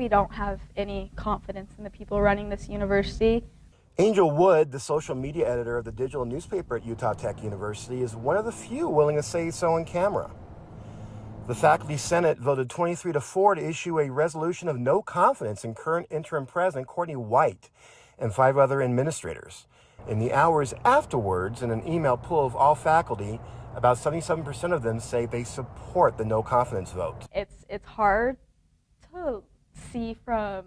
we don't have any confidence in the people running this university. Angel Wood, the social media editor of the digital newspaper at Utah Tech University, is one of the few willing to say so on camera. The faculty senate voted 23 to 4 to issue a resolution of no confidence in current interim president Courtney White and five other administrators. In the hours afterwards, in an email poll of all faculty, about 77% of them say they support the no confidence vote. It's it's hard to see from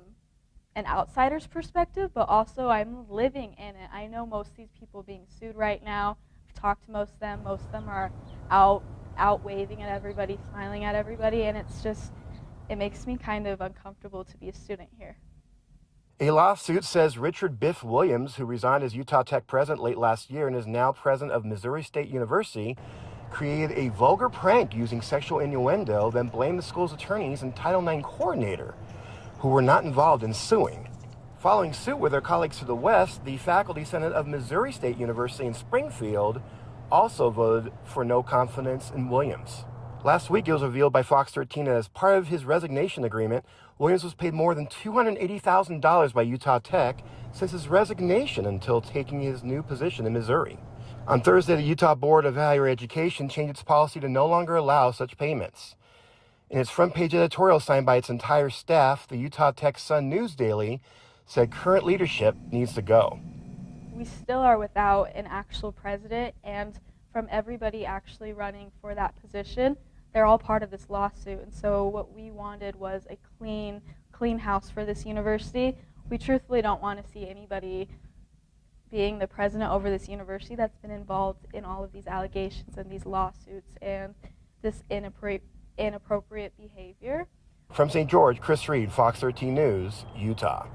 an outsider's perspective, but also I'm living in it. I know most of these people being sued right now. I've talked to most of them. Most of them are out out waving at everybody, smiling at everybody, and it's just it makes me kind of uncomfortable to be a student here. A lawsuit says Richard Biff Williams, who resigned as Utah Tech president late last year and is now president of Missouri State University, created a vulgar prank using sexual innuendo, then blamed the school's attorneys and Title IX coordinator, who were not involved in suing. Following suit with their colleagues to the west, the Faculty Senate of Missouri State University in Springfield also voted for no confidence in Williams. Last week, it was revealed by Fox 13 that as part of his resignation agreement, Williams was paid more than $280,000 by Utah Tech since his resignation until taking his new position in Missouri. On Thursday, the Utah Board of Higher Education changed its policy to no longer allow such payments. In its front page editorial signed by its entire staff, the Utah Tech Sun News Daily said current leadership needs to go. We still are without an actual president, and from everybody actually running for that position, they're all part of this lawsuit. And so what we wanted was a clean, clean house for this university. We truthfully don't want to see anybody being the president over this university that's been involved in all of these allegations and these lawsuits and this inappropriate, inappropriate behavior. From St. George, Chris Reed, Fox 13 News, Utah.